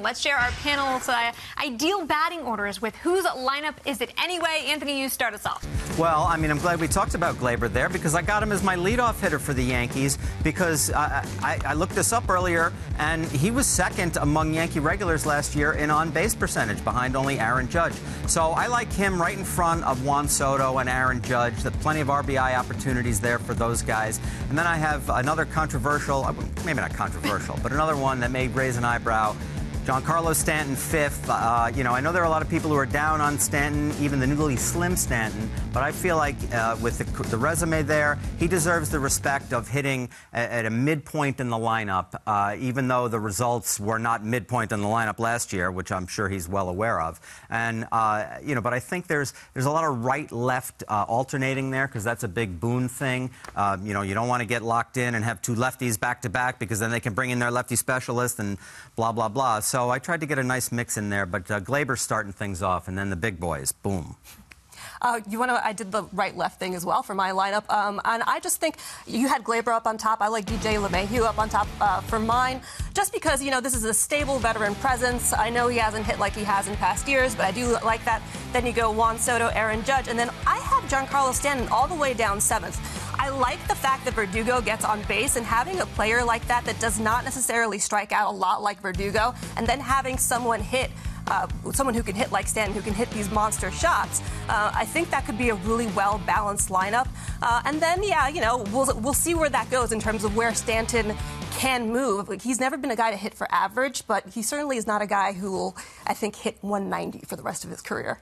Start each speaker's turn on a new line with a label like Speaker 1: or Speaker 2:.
Speaker 1: Let's share our panel's uh, ideal batting orders with whose lineup is it anyway? Anthony, you start us off.
Speaker 2: Well, I mean, I'm glad we talked about Gleyber there because I got him as my leadoff hitter for the Yankees because uh, I, I, looked this up earlier and he was second among Yankee regulars last year in on base percentage behind only Aaron Judge. So I like him right in front of Juan Soto and Aaron Judge. There's plenty of RBI opportunities there for those guys. And then I have another controversial, maybe not controversial, but another one that may raise an eyebrow. Giancarlo Stanton fifth. Uh, you know, I know there are a lot of people who are down on Stanton, even the newly slim Stanton, but I feel like uh, with the, the, resume there, he deserves the respect of hitting at, at a midpoint in the lineup, uh, even though the results were not midpoint in the lineup last year, which I'm sure he's well aware of. And uh, you know, but I think there's there's a lot of right-left uh, alternating there because that's a big Boone thing. Uh, you know, you don't want to get locked in and have two lefties back to back because then they can bring in their lefty specialist and blah blah blah. I tried to get a nice mix in there, but uh, Gleyber's starting things off, and then the big boys, boom.
Speaker 3: Uh, you want to? I did the right-left thing as well for my lineup, um, and I just think you had Gleyber up on top. I like DJ LeMahieu up on top uh, for mine, just because you know this is a stable veteran presence. I know he hasn't hit like he has in past years, but I do like that. Then you go Juan Soto, Aaron Judge, and then I have Giancarlo Stanton all the way down seventh. I like the fact that Verdugo gets on base and having a player like that that does not necessarily strike out a lot like Verdugo, and then having someone hit. Uh, someone who can hit like Stanton, who can hit these monster shots. Uh, I think that could be a really well balanced lineup. Uh, and then, yeah, you know, we'll we'll see where that goes in terms of where Stanton can move. He's never been a guy to hit for average, but he certainly is not a guy who will, I think, hit 190 for the rest of his career.